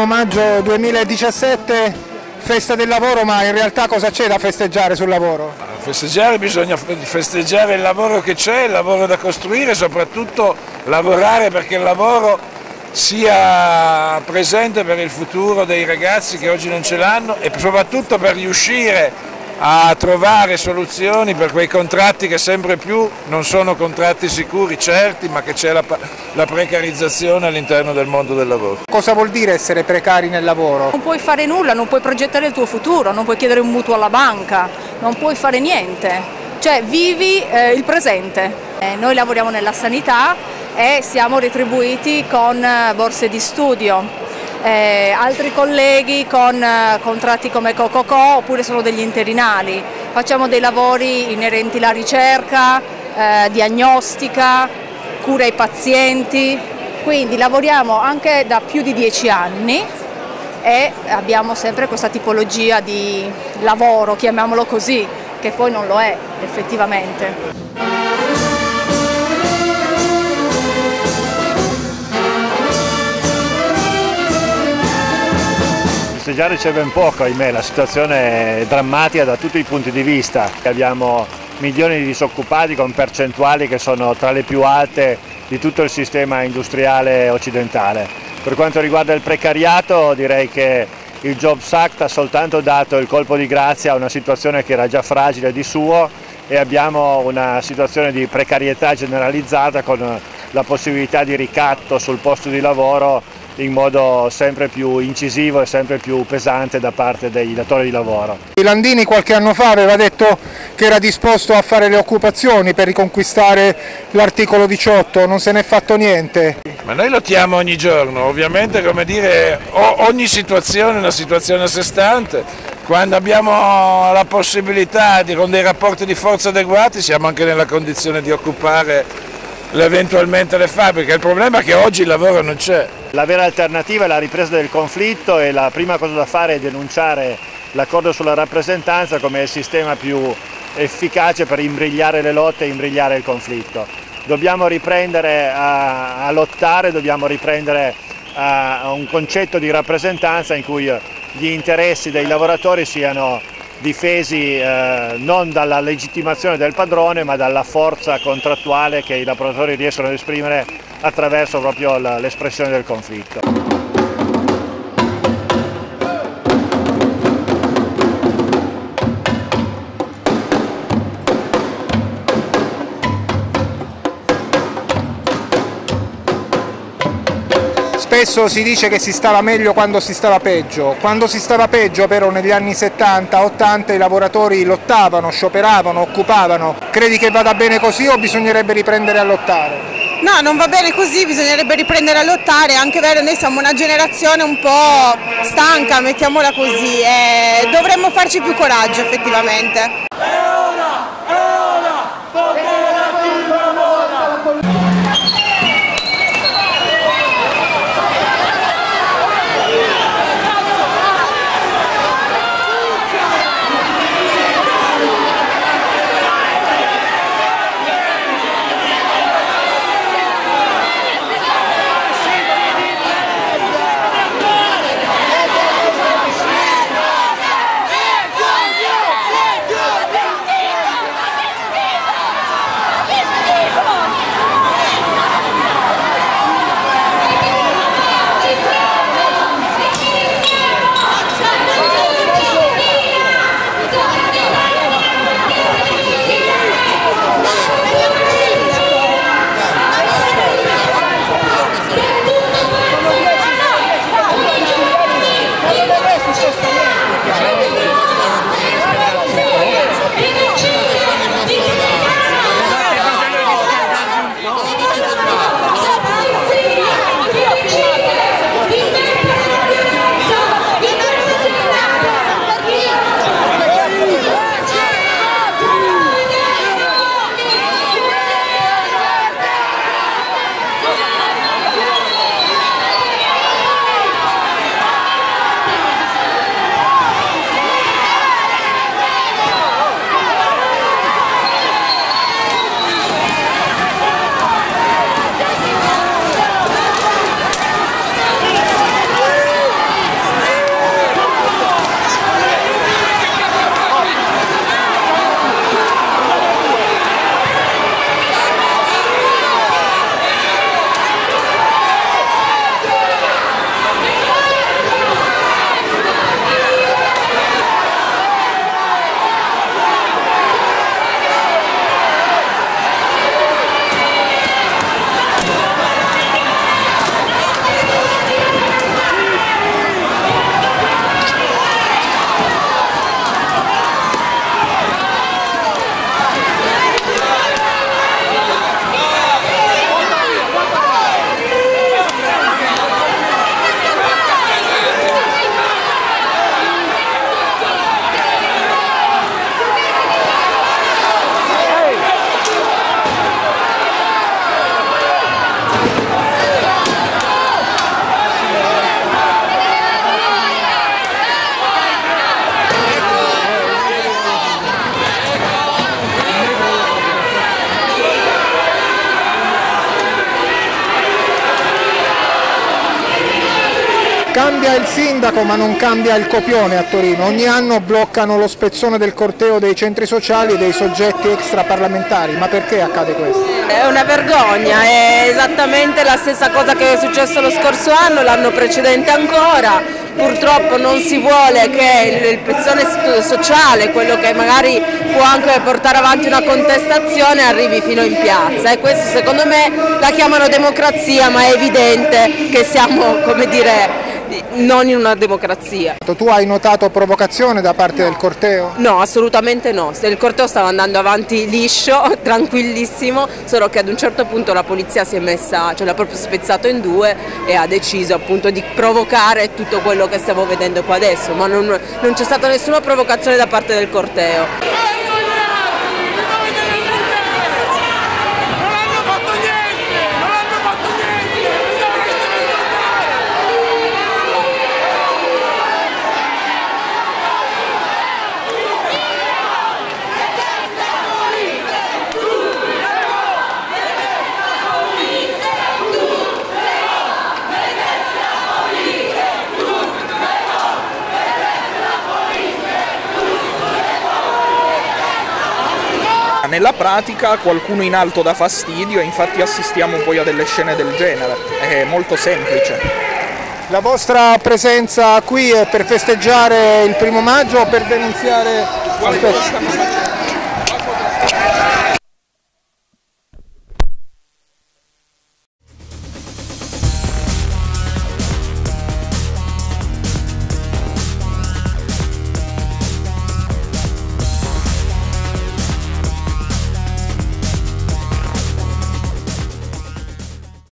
Primo maggio 2017, festa del lavoro, ma in realtà cosa c'è da festeggiare sul lavoro? Festeggiare bisogna festeggiare il lavoro che c'è, il lavoro da costruire, soprattutto lavorare perché il lavoro sia presente per il futuro dei ragazzi che oggi non ce l'hanno e soprattutto per riuscire a trovare soluzioni per quei contratti che sempre più non sono contratti sicuri, certi, ma che c'è la, la, precarizzazione all'interno del mondo del lavoro. Cosa vuol dire essere precari nel lavoro? Non puoi fare nulla, non puoi progettare il tuo futuro, non puoi chiedere un mutuo alla banca, non puoi fare niente, cioè vivi eh, il presente. Eh, noi lavoriamo nella sanità e siamo retribuiti con eh, borse di studio eh, altri colleghi con eh, contratti come Cococò oppure sono degli interinali. Facciamo dei lavori inerenti alla ricerca, eh, diagnostica, cura ai pazienti, quindi lavoriamo anche da più di dieci anni e abbiamo sempre questa tipologia di lavoro, chiamiamolo così, che poi non lo è effettivamente. Festeggiare c'è ben poco, ahimè, la situazione è drammatica da tutti i punti di vista. Abbiamo milioni di disoccupati con percentuali che sono tra le più alte di tutto il sistema industriale occidentale. Per quanto riguarda il precariato direi che il Jobs Act ha soltanto dato il colpo di grazia a una situazione che era già fragile di suo e abbiamo una situazione di precarietà generalizzata con la possibilità di ricatto sul posto di lavoro in modo sempre più incisivo e sempre più pesante da parte dei datori di lavoro. Landini qualche anno fa aveva detto che era disposto a fare le occupazioni per riconquistare l'articolo 18, non se n'è fatto niente. Ma noi lottiamo ogni giorno, ovviamente come dire ogni situazione è una situazione a sé stante, quando abbiamo la possibilità di, con dei rapporti di forza adeguati siamo anche nella condizione di occupare eventualmente le fabbriche, il problema è che oggi il lavoro non c'è. La vera alternativa è la ripresa del conflitto e la prima cosa da fare è denunciare l'accordo sulla rappresentanza come il sistema più efficace per imbrigliare le lotte e imbrigliare il conflitto. Dobbiamo riprendere a, a lottare, dobbiamo riprendere a, a un concetto di rappresentanza in cui gli interessi dei lavoratori siano difesi eh, non dalla legittimazione del padrone ma dalla forza contrattuale che i lavoratori riescono ad esprimere attraverso proprio l'espressione del conflitto. Spesso si dice che si stava meglio quando si stava peggio, quando si stava peggio però negli anni 70-80 i lavoratori lottavano, scioperavano, occupavano. Credi che vada bene così o bisognerebbe riprendere a lottare? No, non va bene così, bisognerebbe riprendere a lottare, anche vero, noi siamo una generazione un po' stanca, mettiamola così, e dovremmo farci più coraggio effettivamente. Cambia il sindaco ma non cambia il copione a Torino. Ogni anno bloccano lo spezzone del corteo dei centri sociali e dei soggetti extraparlamentari. Ma perché accade questo? È una vergogna, è esattamente la stessa cosa che è successo lo scorso anno, l'anno precedente ancora. Purtroppo non si vuole che il pezzone sociale, quello che magari può anche portare avanti una contestazione, arrivi fino in piazza. E questo secondo me la chiamano democrazia, ma è evidente che siamo, come dire, non in una democrazia. Tu hai notato provocazione da parte no. del corteo? No, assolutamente no. Il corteo stava andando avanti liscio, tranquillissimo, solo che ad un certo punto la polizia si è messa, cioè l'ha proprio spezzato in due e ha deciso appunto di provocare tutto quello che stiamo vedendo qua adesso, ma non, non c'è stata nessuna provocazione da parte del corteo. Nella pratica qualcuno in alto dà fastidio e infatti assistiamo poi a delle scene del genere, è molto semplice. La vostra presenza qui è per festeggiare il primo maggio o per denunziare... Facendo?